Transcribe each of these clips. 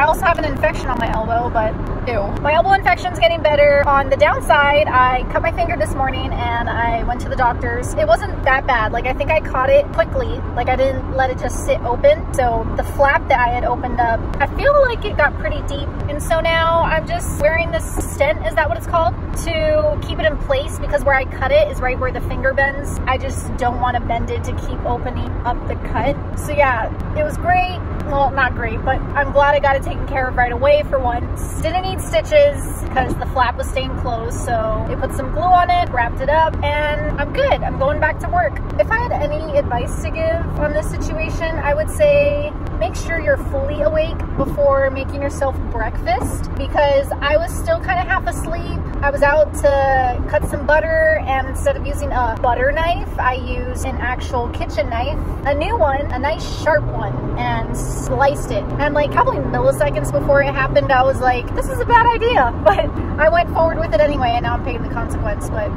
I also have an infection on my elbow, but ew. My elbow infection's getting better. On the downside, I cut my finger this morning and I went to the doctor's. It wasn't that bad. Like I think I caught it quickly. Like I didn't let it just sit open. So the flap that I had opened up, I feel like it got pretty deep. And so now I'm just wearing this stent, is that what it's called? To keep it in place because where I cut it is right where the finger bends. I just don't want to bend it to keep opening up the cut. So yeah, it was great. Well, not great, but I'm glad I got it taken care of right away for once. Didn't need stitches because the flap was staying closed. So they put some glue on it, wrapped it up, and I'm good. I'm going back to work. If I had any advice to give on this situation, I would say make sure you're fully awake before making yourself breakfast because I was still kind of half asleep. I was out to cut some butter and instead of using a butter knife, I used an actual kitchen knife, a new one, a nice sharp one, and sliced it. And like probably milliseconds before it happened, I was like, this is a bad idea. But I went forward with it anyway and now I'm paying the consequence. But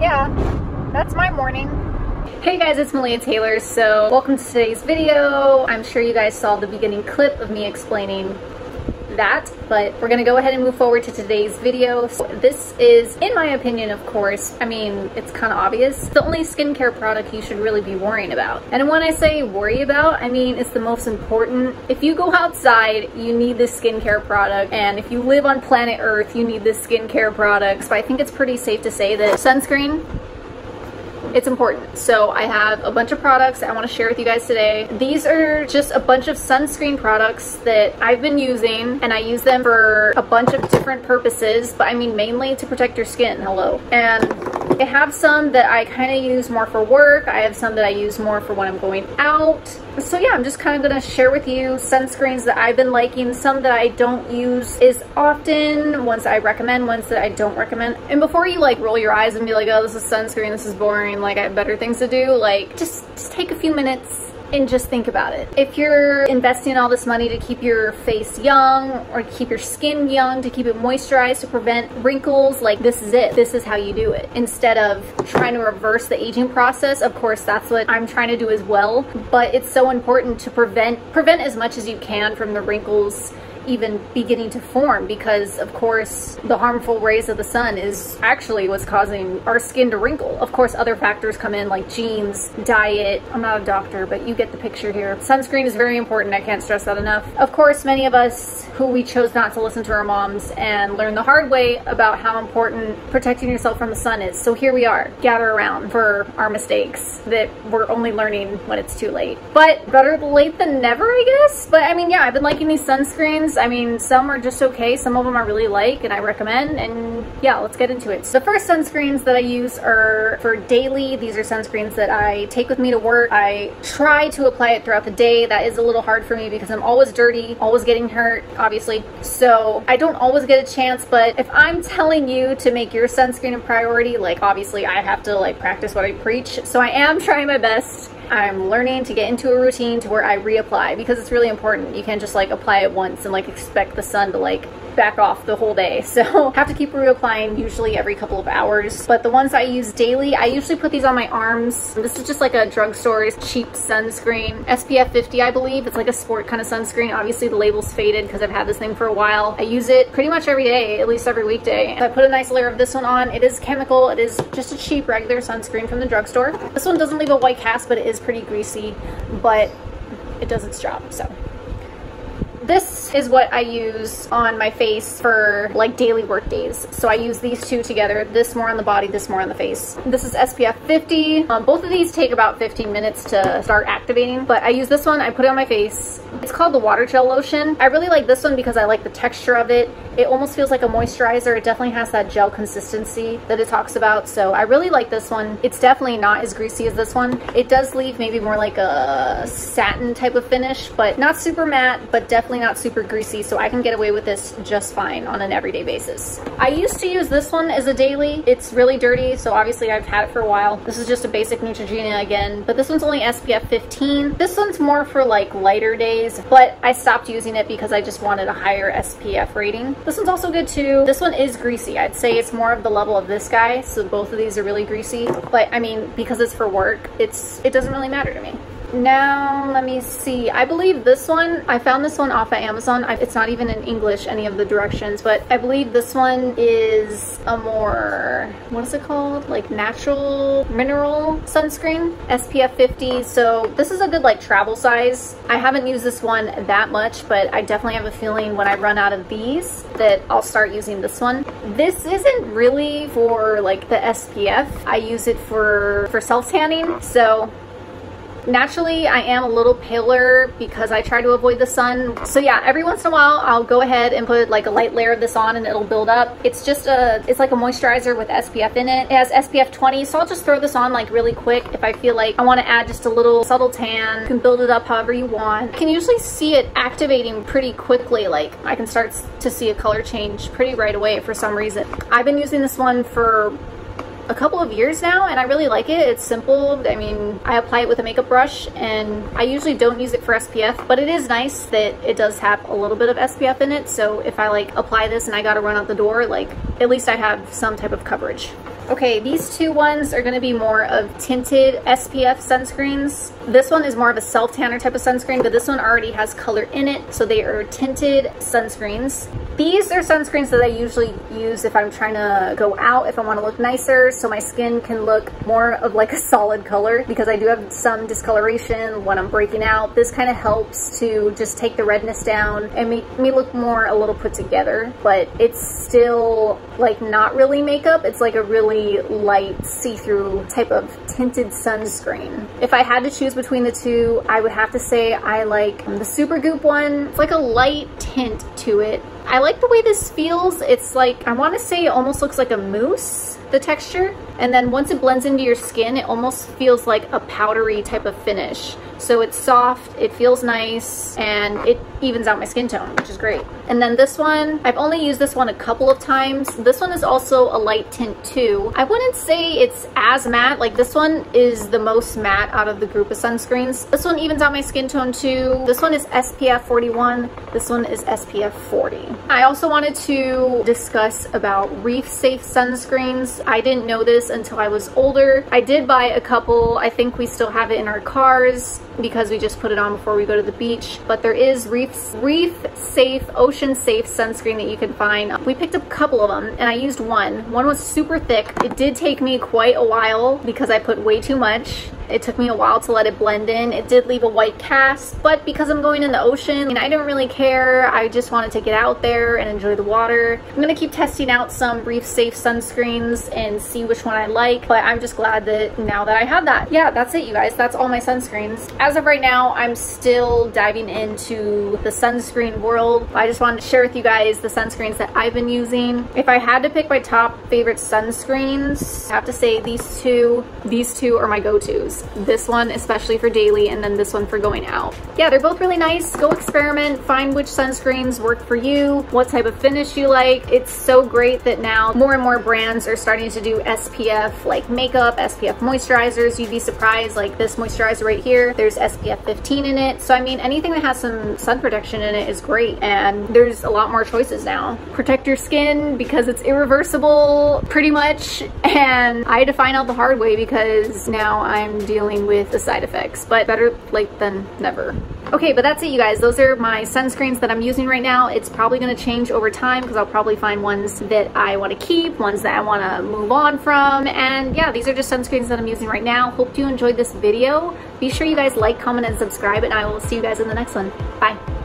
yeah, that's my morning. Hey guys, it's Malia Taylor. So welcome to today's video. I'm sure you guys saw the beginning clip of me explaining that, but we're gonna go ahead and move forward to today's video. So this is, in my opinion, of course, I mean, it's kind of obvious, the only skincare product you should really be worrying about. And when I say worry about, I mean, it's the most important. If you go outside, you need this skincare product. And if you live on planet Earth, you need this skincare product. So I think it's pretty safe to say that sunscreen it's important. So I have a bunch of products I want to share with you guys today. These are just a bunch of sunscreen products that I've been using and I use them for a bunch of different purposes, but I mean mainly to protect your skin, hello. And I have some that I kind of use more for work. I have some that I use more for when I'm going out. So yeah, I'm just kind of going to share with you sunscreens that I've been liking, some that I don't use as often, ones I recommend, ones that I don't recommend. And before you like roll your eyes and be like, oh, this is sunscreen, this is boring, like I have better things to do, like just, just take a few minutes and just think about it. If you're investing all this money to keep your face young or keep your skin young, to keep it moisturized, to prevent wrinkles, like this is it. This is how you do it. Instead of trying to reverse the aging process, of course, that's what I'm trying to do as well. But it's so important to prevent, prevent as much as you can from the wrinkles even beginning to form because of course the harmful rays of the sun is actually what's causing our skin to wrinkle. Of course other factors come in like genes, diet, I'm not a doctor but you get the picture here. Sunscreen is very important, I can't stress that enough. Of course many of us who we chose not to listen to our moms and learn the hard way about how important protecting yourself from the sun is. So here we are, gather around for our mistakes that we're only learning when it's too late. But better late than never I guess. But I mean yeah, I've been liking these sunscreens I mean, some are just okay. Some of them I really like and I recommend. And yeah, let's get into it. So the first sunscreens that I use are for daily. These are sunscreens that I take with me to work. I try to apply it throughout the day. That is a little hard for me because I'm always dirty, always getting hurt, obviously. So I don't always get a chance, but if I'm telling you to make your sunscreen a priority, like obviously I have to like practice what I preach. So I am trying my best I'm learning to get into a routine to where I reapply because it's really important. You can't just like apply it once and like expect the sun to like back off the whole day. So have to keep reapplying usually every couple of hours. But the ones I use daily, I usually put these on my arms. This is just like a drugstore cheap sunscreen. SPF 50, I believe. It's like a sport kind of sunscreen. Obviously the label's faded because I've had this thing for a while. I use it pretty much every day, at least every weekday. So I put a nice layer of this one on. It is chemical. It is just a cheap regular sunscreen from the drugstore. This one doesn't leave a white cast, but it is pretty greasy, but it does its job, so. This is what I use on my face for like daily work days. So I use these two together, this more on the body, this more on the face. This is SPF 50. Um, both of these take about 15 minutes to start activating, but I use this one, I put it on my face. It's called the water gel lotion. I really like this one because I like the texture of it. It almost feels like a moisturizer. It definitely has that gel consistency that it talks about. So I really like this one. It's definitely not as greasy as this one. It does leave maybe more like a satin type of finish, but not super matte, but definitely not super greasy, so I can get away with this just fine on an everyday basis. I used to use this one as a daily. It's really dirty, so obviously I've had it for a while. This is just a basic Neutrogena again, but this one's only SPF 15. This one's more for like lighter days, but I stopped using it because I just wanted a higher SPF rating. This one's also good too. This one is greasy. I'd say it's more of the level of this guy, so both of these are really greasy. But I mean, because it's for work, it's it doesn't really matter to me. Now, let me see. I believe this one, I found this one off of Amazon. I, it's not even in English, any of the directions, but I believe this one is a more, what is it called? Like natural mineral sunscreen, SPF 50. So this is a good like travel size. I haven't used this one that much, but I definitely have a feeling when I run out of these that I'll start using this one. This isn't really for like the SPF. I use it for, for self tanning. So Naturally, I am a little paler because I try to avoid the sun. So yeah, every once in a while, I'll go ahead and put like a light layer of this on and it'll build up. It's just a, it's like a moisturizer with SPF in it. It has SPF 20, so I'll just throw this on like really quick if I feel like I want to add just a little subtle tan. You can build it up however you want. You can usually see it activating pretty quickly. Like I can start to see a color change pretty right away for some reason. I've been using this one for a couple of years now and I really like it. It's simple. I mean, I apply it with a makeup brush and I usually don't use it for SPF, but it is nice that it does have a little bit of SPF in it. So if I like apply this and I gotta run out the door, like at least I have some type of coverage. Okay, these two ones are gonna be more of tinted SPF sunscreens. This one is more of a self-tanner type of sunscreen, but this one already has color in it, so they are tinted sunscreens. These are sunscreens that I usually use if I'm trying to go out, if I wanna look nicer, so my skin can look more of like a solid color, because I do have some discoloration when I'm breaking out. This kind of helps to just take the redness down and make me look more a little put together, but it's still like not really makeup. It's like a really really light see-through type of tinted sunscreen. If I had to choose between the two, I would have to say I like the Supergoop one. It's like a light tint to it. I like the way this feels. It's like, I want to say it almost looks like a mousse, the texture. And then once it blends into your skin, it almost feels like a powdery type of finish. So it's soft, it feels nice, and it evens out my skin tone, which is great. And then this one, I've only used this one a couple of times. This one is also a light tint too. I wouldn't say it's as matte, like this one is the most matte out of the group of sunscreens. This one evens out my skin tone too. This one is SPF 41, this one is SPF 40. I also wanted to discuss about reef safe sunscreens. I didn't know this until I was older. I did buy a couple, I think we still have it in our cars because we just put it on before we go to the beach. But there is reef, reef safe, ocean safe sunscreen that you can find. We picked up a couple of them and I used one. One was super thick. It did take me quite a while because I put way too much. It took me a while to let it blend in. It did leave a white cast, but because I'm going in the ocean and I didn't really care, I just wanted to get out there and enjoy the water. I'm gonna keep testing out some reef safe sunscreens and see which one I like, but I'm just glad that now that I have that. Yeah, that's it you guys. That's all my sunscreens. As of right now, I'm still diving into the sunscreen world. I just wanted to share with you guys the sunscreens that I've been using. If I had to pick my top favorite sunscreens, I have to say these two, these two are my go-tos. This one especially for daily and then this one for going out. Yeah, they're both really nice. Go experiment, find which sunscreens work for you, what type of finish you like. It's so great that now more and more brands are starting to do SPF like makeup, SPF moisturizers. You'd be surprised like this moisturizer right here, there's SPF 15 in it. So I mean anything that has some sun protection in it is great and there's a lot more choices now. Protect your skin because it's irreversible pretty much and I had to find out the hard way because now I'm dealing with the side effects, but better late than never. Okay, but that's it you guys. Those are my sunscreens that I'm using right now. It's probably gonna change over time because I'll probably find ones that I wanna keep, ones that I wanna move on from. And yeah, these are just sunscreens that I'm using right now. Hope you enjoyed this video. Be sure you guys like, comment, and subscribe, and I will see you guys in the next one. Bye.